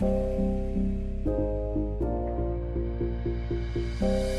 Thank you.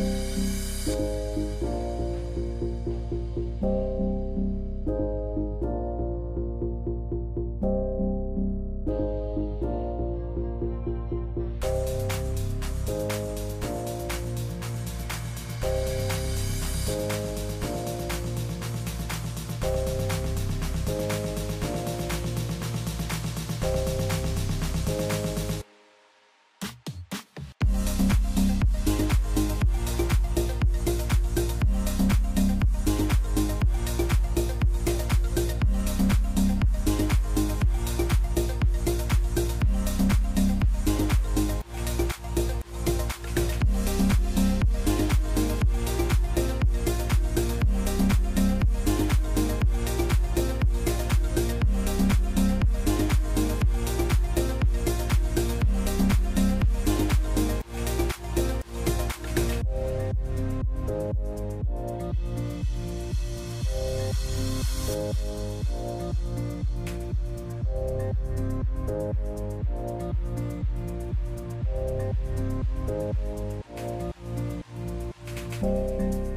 Música